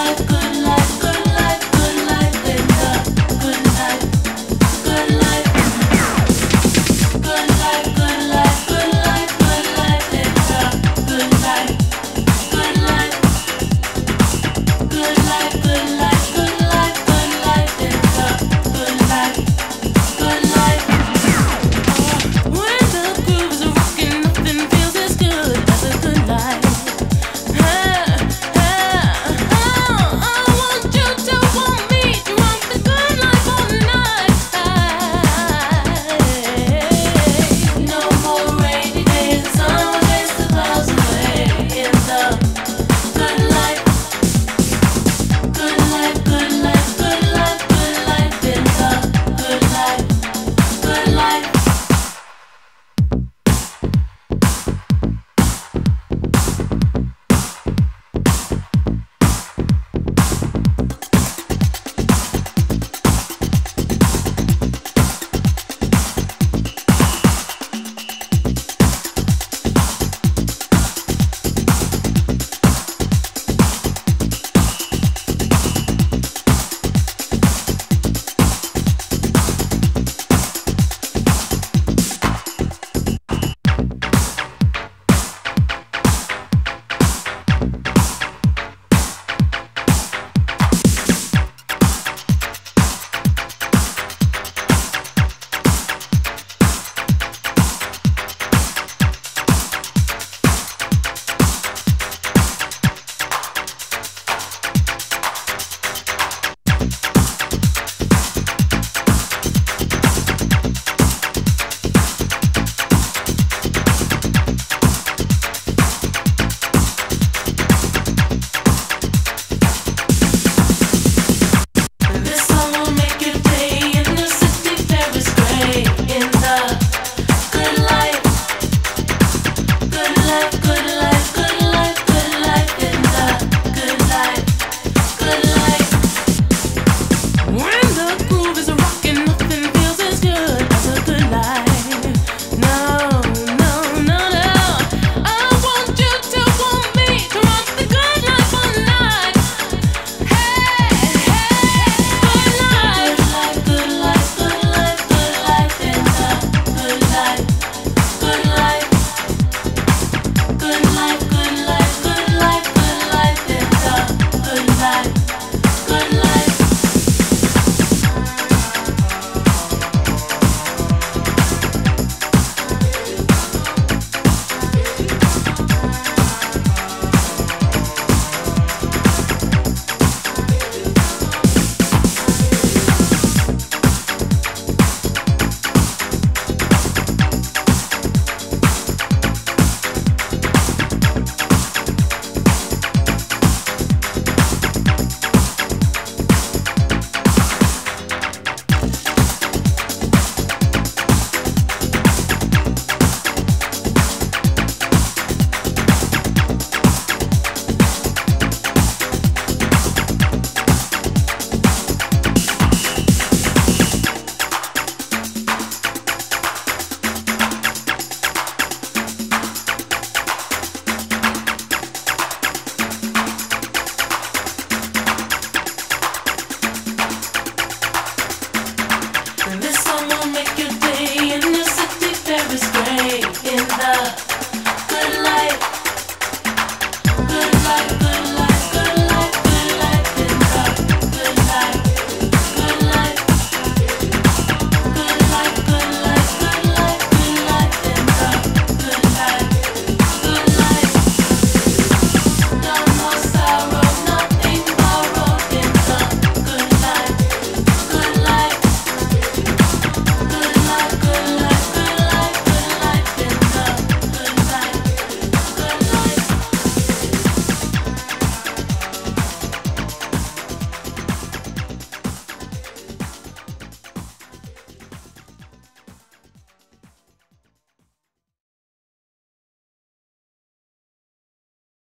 life good.